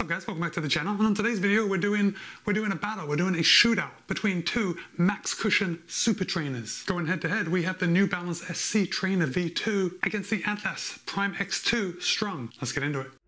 What's up guys, welcome back to the channel. And on today's video we're doing we're doing a battle, we're doing a shootout between two Max Cushion super trainers. Going head to head, we have the New Balance SC Trainer V2 against the Adidas Prime X2 Strung. Let's get into it.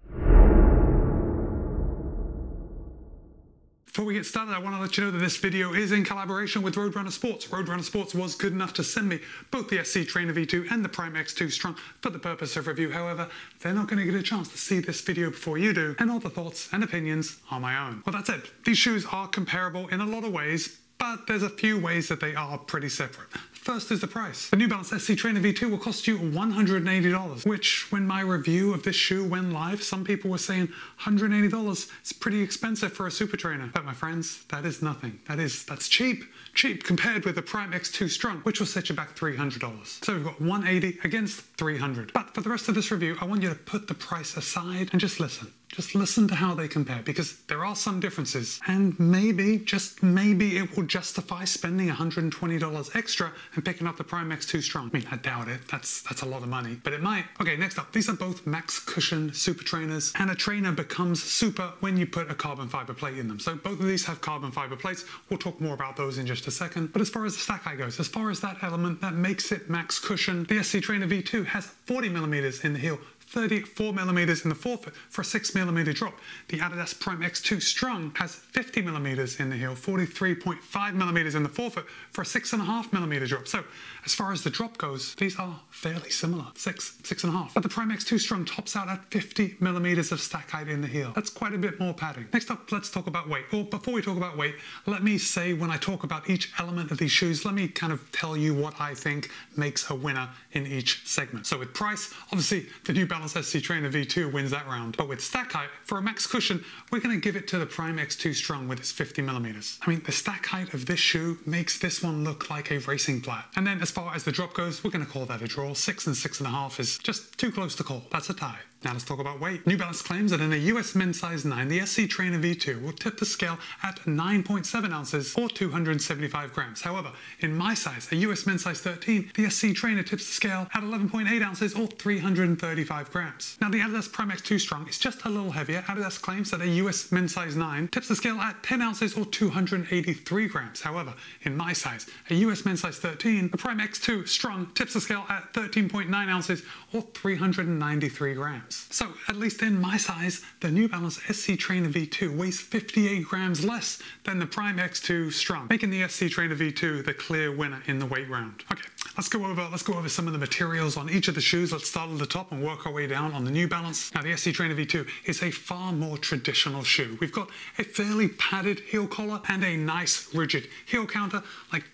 Before we get started, I want to let you know that this video is in collaboration with Roadrunner Sports. Roadrunner Sports was good enough to send me both the SC Trainer V2 and the Prime X2 Strung for the purpose of review. However, they're not going to get a chance to see this video before you do, and all the thoughts and opinions are my own. Well, that's it. These shoes are comparable in a lot of ways, but there's a few ways that they are pretty separate. First is the price. The New Balance SC Trainer V2 will cost you $180, which when my review of this shoe went live, some people were saying $180 is pretty expensive for a super trainer. But my friends, that is nothing. That is, that's cheap. Cheap compared with the Prime X2 Strung, which will set you back $300. So we've got 180 against 300. But for the rest of this review, I want you to put the price aside and just listen. Just listen to how they compare because there are some differences and maybe, just maybe it will justify spending $120 extra and picking up the Prime X2 Strung. I mean, I doubt it. That's, that's a lot of money, but it might. Okay, next up, these are both Max Cushion super trainers and a trainer becomes super when you put a carbon fiber plate in them. So both of these have carbon fiber plates. We'll talk more about those in just a second. But as far as the stack height goes, as far as that element that makes it Max Cushion, the SC Trainer V2 has 40 millimeters in the heel, 34 millimeters in the forefoot for a 6 millimeter drop. The Adidas Prime X2 Strung has 50 millimeters in the heel, 43.5 millimeters in the forefoot for a 6.5 millimeter drop. So as far as the drop goes, these are fairly similar, 6, 6.5. But the Prime X2 Strung tops out at 50 millimeters of stack height in the heel. That's quite a bit more padding. Next up, let's talk about weight. Well, before we talk about weight, let me say when I talk about each element of these shoes, let me kind of tell you what I think makes a winner in each segment. So with price, obviously the New Balance Balance SC Trainer V2 wins that round. But with stack height, for a max cushion, we're going to give it to the Prime X2 Strung with its 50 millimeters. I mean, the stack height of this shoe makes this one look like a racing flat. And then as far as the drop goes, we're going to call that a draw. Six and six and a half is just too close to call. That's a tie. Now let's talk about weight. New Balance claims that in a US men's size 9, the SC Trainer V2 will tip the scale at 9.7 ounces or 275 grams. However, in my size, a US men's size 13, the SC Trainer tips the scale at 11.8 ounces or 335 grams. Now the Adidas Prime X2 Strung is just a little heavier. Adidas claims that a US men's size 9 tips the scale at 10 ounces or 283 grams. However, in my size, a US men's size 13, the Prime X2 Strung tips the scale at 13.9 ounces or 393 grams. So, at least in my size, the New Balance SC Trainer V2 weighs 58 grams less than the Prime X2 Strung, making the SC Trainer V2 the clear winner in the weight round. Okay, let's go over let's go over some of the materials on each of the shoes. Let's start at the top and work our way down on the New Balance. Now, the SC Trainer V2 is a far more traditional shoe. We've got a fairly padded heel collar and a nice rigid heel counter. Like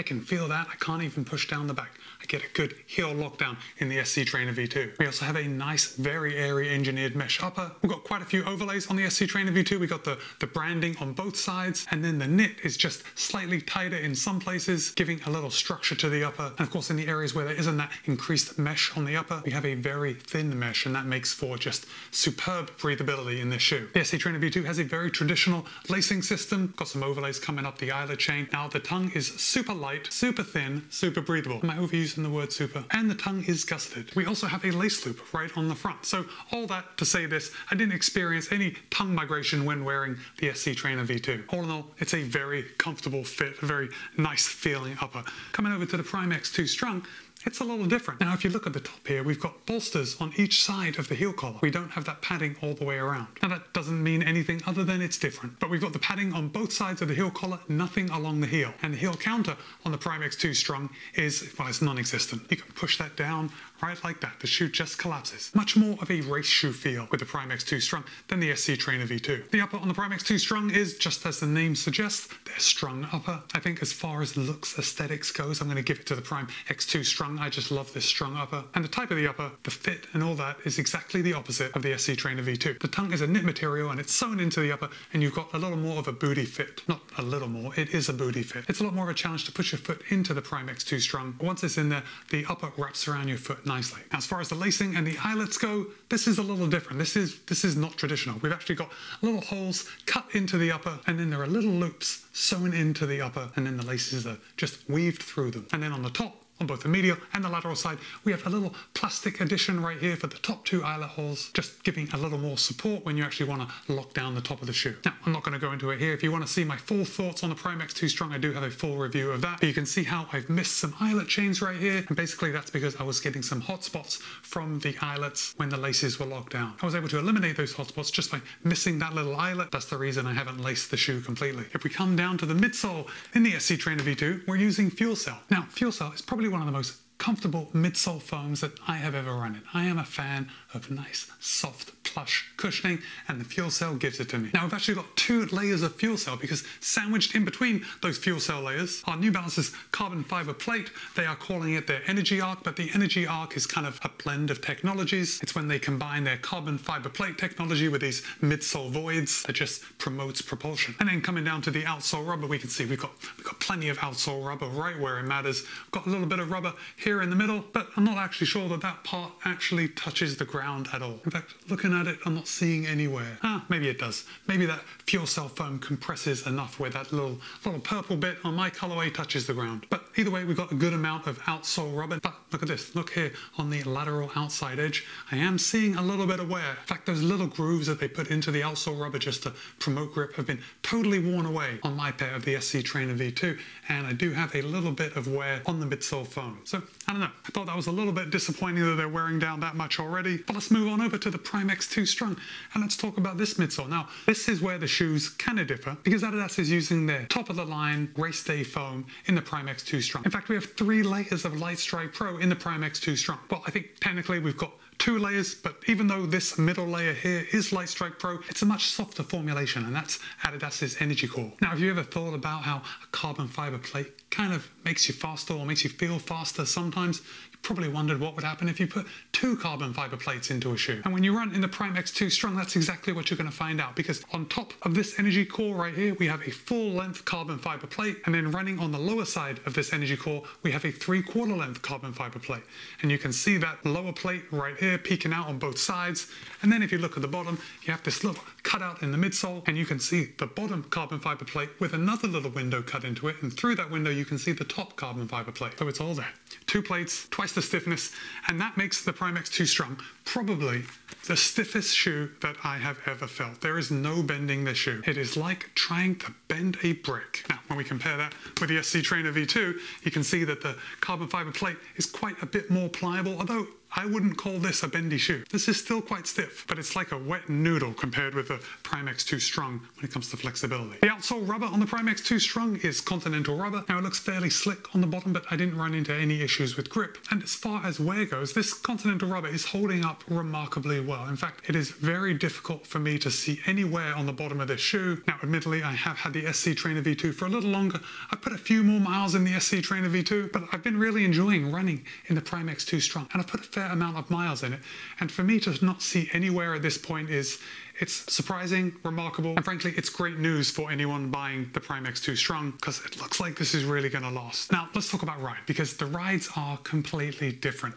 I can feel that. I can't even push down the back. I get a good heel lockdown in the SC Trainer V2. We also have a nice, very airy engineered mesh upper. We've got quite a few overlays on the SC Trainer V2. We got the, the branding on both sides, and then the knit is just slightly tighter in some places, giving a little structure to the upper. And of course, in the areas where there isn't that increased mesh on the upper, we have a very thin mesh, and that makes for just superb breathability in this shoe. The SC Trainer V2 has a very traditional lacing system, got some overlays coming up the eyelet chain. Now, the tongue is super light, super thin, super breathable. Am I overusing using the word super. And the tongue is gusseted. We also have a lace loop right on the front. So all that to say this, I didn't experience any tongue migration when wearing the SC Trainer V2. All in all, it's a very comfortable fit, a very nice feeling upper. Coming over to the Prime X2 Strung, it's a little different. Now, if you look at the top here, we've got bolsters on each side of the heel collar. We don't have that padding all the way around. Now, that doesn't mean anything other than it's different. But we've got the padding on both sides of the heel collar, nothing along the heel. And the heel counter on the Prime X2 Strung is, well, it's non-existent. You can push that down right like that. The shoe just collapses. Much more of a race shoe feel with the Prime X2 Strung than the SC Trainer V2. The upper on the Prime X2 Strung is, just as the name suggests, they're strung upper. I think as far as looks aesthetics goes, I'm going to give it to the Prime X2 Strung I just love this strung upper. And the type of the upper, the fit and all that is exactly the opposite of the SC Trainer V2. The tongue is a knit material and it's sewn into the upper and you've got a little more of a booty fit. Not a little more, it is a booty fit. It's a lot more of a challenge to push your foot into the Prime X2 strung. Once it's in there, the upper wraps around your foot nicely. As far as the lacing and the eyelets go, this is a little different. This is, this is not traditional. We've actually got little holes cut into the upper and then there are little loops sewn into the upper and then the laces are just weaved through them. And then on the top, on both the medial and the lateral side. We have a little plastic addition right here for the top two eyelet holes, just giving a little more support when you actually want to lock down the top of the shoe. Now, I'm not going to go into it here. If you want to see my full thoughts on the Prime X2 Strung, I do have a full review of that. But you can see how I've missed some eyelet chains right here. And basically that's because I was getting some hot spots from the eyelets when the laces were locked down. I was able to eliminate those hot spots just by missing that little eyelet. That's the reason I haven't laced the shoe completely. If we come down to the midsole in the SC Trainer V2, we're using Fuel Cell. Now, Fuel Cell is probably one of the most comfortable midsole foams that I have ever run in. I am a fan of nice, soft, plush cushioning, and the fuel cell gives it to me. Now, we've actually got two layers of fuel cell because sandwiched in between those fuel cell layers are New Balance's carbon fiber plate. They are calling it their Energy Arc, but the Energy Arc is kind of a blend of technologies. It's when they combine their carbon fiber plate technology with these midsole voids that just promotes propulsion. And then coming down to the outsole rubber, we can see we've got, we've got plenty of outsole rubber right where it matters. Got a little bit of rubber here in the middle, but I'm not actually sure that that part actually touches the ground at all. In fact, looking at it, I'm not seeing anywhere. Ah, maybe it does. Maybe that fuel cell foam compresses enough where that little, little purple bit on my colorway touches the ground. But either way, we've got a good amount of outsole rubber. But look at this, look here on the lateral outside edge. I am seeing a little bit of wear. In fact, those little grooves that they put into the outsole rubber just to promote grip have been totally worn away on my pair of the SC Trainer V2. And I do have a little bit of wear on the midsole foam. So I don't know. I thought that was a little bit disappointing that they're wearing down that much already. But let's move on over to the Prime X2 Strung and let's talk about this midsole. Now, this is where the shoes kind of differ because Adidas is using their top of the line race day foam in the Prime X2 Strung. In fact, we have three layers of Light Strike Pro in the Prime X2 Strung. Well, I think technically we've got two layers, but even though this middle layer here is Light Strike Pro, it's a much softer formulation, and that's Adidas's Energy Core. Now, have you ever thought about how a carbon fiber plate kind of makes you faster or makes you feel faster sometimes? Probably wondered what would happen if you put two carbon fiber plates into a shoe. And when you run in the Prime X2 Strung, that's exactly what you're going to find out because on top of this energy core right here, we have a full length carbon fiber plate. And then running on the lower side of this energy core, we have a three quarter length carbon fiber plate. And you can see that lower plate right here peeking out on both sides. And then if you look at the bottom, you have this little cutout in the midsole and you can see the bottom carbon fiber plate with another little window cut into it. And through that window, you can see the top carbon fiber plate. So it's all there. Two plates, twice the stiffness, and that makes the Primex X2 Strung probably the stiffest shoe that I have ever felt. There is no bending this shoe. It is like trying to bend a brick. Now, when we compare that with the SC Trainer V2, you can see that the carbon fiber plate is quite a bit more pliable, although I wouldn't call this a bendy shoe. This is still quite stiff, but it's like a wet noodle compared with the Prime X2 Strung when it comes to flexibility. The outsole rubber on the Prime X2 Strung is Continental rubber. Now it looks fairly slick on the bottom, but I didn't run into any issues with grip. And as far as wear goes, this Continental rubber is holding up remarkably well. In fact, it is very difficult for me to see any wear on the bottom of this shoe. Now, admittedly, I have had the SC Trainer V2 for a little longer. I put a few more miles in the SC Trainer V2, but I've been really enjoying running in the Prime X2 Strung. And I've put a fair amount of miles in it. And for me to not see anywhere at this point is it's surprising, remarkable, and frankly, it's great news for anyone buying the Prime X2 Strung because it looks like this is really going to last. Now, let's talk about ride because the rides are completely different.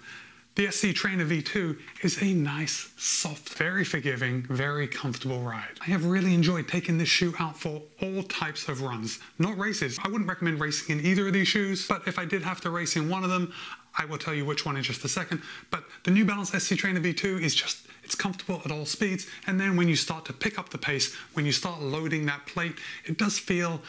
The SC Trainer V2 is a nice, soft, very forgiving, very comfortable ride. I have really enjoyed taking this shoe out for all types of runs, not races. I wouldn't recommend racing in either of these shoes, but if I did have to race in one of them, I will tell you which one in just a second. But the New Balance SC Trainer V2 is just, it's comfortable at all speeds. And then when you start to pick up the pace, when you start loading that plate, it does feel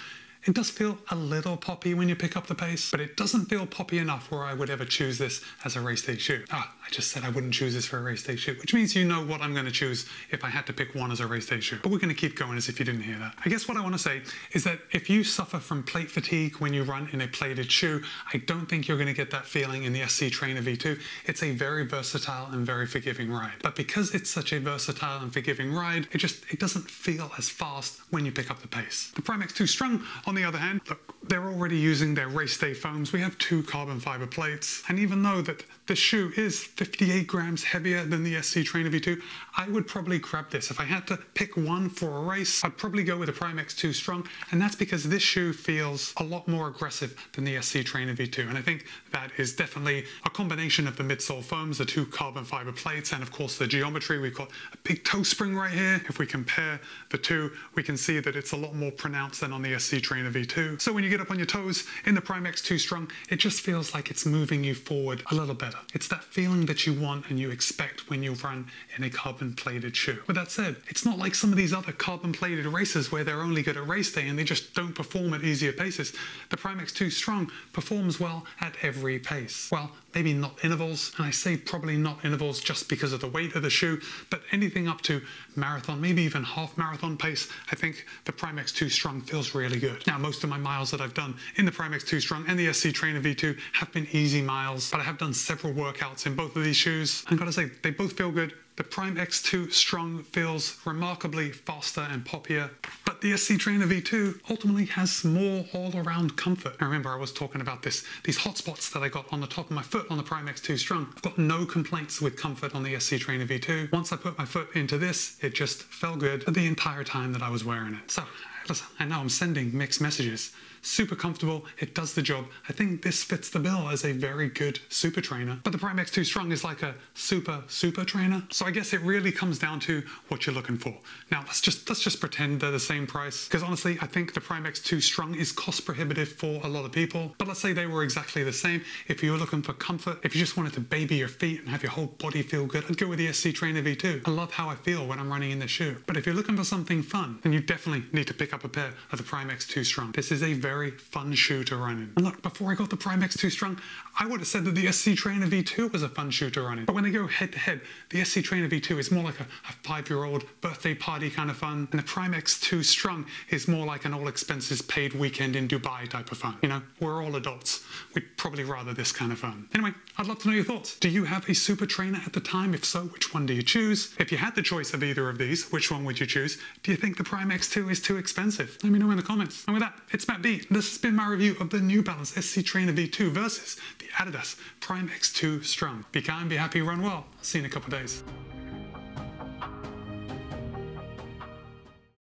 it does feel a little poppy when you pick up the pace, but it doesn't feel poppy enough where I would ever choose this as a race day shoe. Ah, I just said I wouldn't choose this for a race day shoe, which means you know what I'm going to choose if I had to pick one as a race day shoe. But we're going to keep going as if you didn't hear that. I guess what I want to say is that if you suffer from plate fatigue when you run in a plated shoe, I don't think you're going to get that feeling in the SC Trainer V2. It's a very versatile and very forgiving ride. But because it's such a versatile and forgiving ride, it just it doesn't feel as fast when you pick up the pace. The Prime X2 Strung on on the other hand, look, they're already using their race day foams. We have two carbon fiber plates. And even though that the shoe is 58 grams heavier than the SC Trainer V2, I would probably grab this. If I had to pick one for a race, I'd probably go with the Prime X2 Strung, And that's because this shoe feels a lot more aggressive than the SC Trainer V2. And I think that is definitely a combination of the midsole foams, the two carbon fiber plates, and of course the geometry. We've got a big toe spring right here. If we compare the two, we can see that it's a lot more pronounced than on the SC Trainer V2. So when you get up on your toes in the Prime X2 Strung, it just feels like it's moving you forward a little better. It's that feeling that you want and you expect when you run in a carbon plated shoe. With that said, it's not like some of these other carbon plated racers where they're only good at race day and they just don't perform at easier paces. The Prime X2 Strung performs well at every pace. Well, maybe not intervals, and I say probably not intervals just because of the weight of the shoe, but anything up to marathon, maybe even half marathon pace, I think the Prime X2 Strung feels really good. Now, most of my miles that I've done in the Prime X2 Strung and the SC Trainer V2 have been easy miles, but I have done several workouts in both of these shoes. I gotta say, they both feel good. The Prime X2 Strung feels remarkably faster and poppier, but the SC Trainer V2 ultimately has more all-around comfort. I remember I was talking about this, these hot spots that I got on the top of my foot on the Prime X2 Strung. I've got no complaints with comfort on the SC Trainer V2. Once I put my foot into this, it just felt good the entire time that I was wearing it. So, listen, I know I'm sending mixed messages super comfortable, it does the job. I think this fits the bill as a very good super trainer. But the Prime X2 Strung is like a super, super trainer. So I guess it really comes down to what you're looking for. Now let's just let's just pretend they're the same price. Because honestly, I think the Prime X2 Strung is cost prohibitive for a lot of people. But let's say they were exactly the same. If you were looking for comfort, if you just wanted to baby your feet and have your whole body feel good, I'd go with the SC Trainer V2. I love how I feel when I'm running in the shoe. But if you're looking for something fun, then you definitely need to pick up a pair of the Prime X2 Strung. This is a very very fun shoe to run in. And look, before I got the Prime X2 Strung, I would have said that the SC Trainer V2 was a fun shoe to run in. But when they go head to head, the SC Trainer V2 is more like a, a five-year-old birthday party kind of fun, and the Prime X2 Strung is more like an all expenses paid weekend in Dubai type of fun. You know, we're all adults. We'd probably rather this kind of fun. Anyway, I'd love to know your thoughts. Do you have a super trainer at the time? If so, which one do you choose? If you had the choice of either of these, which one would you choose? Do you think the Prime X2 is too expensive? Let me know in the comments. And with that, it's Matt B. This has been my review of the New Balance SC Trainer V2 versus the Adidas Prime X2 Strung. Be kind, be happy, run well. See you in a couple of days.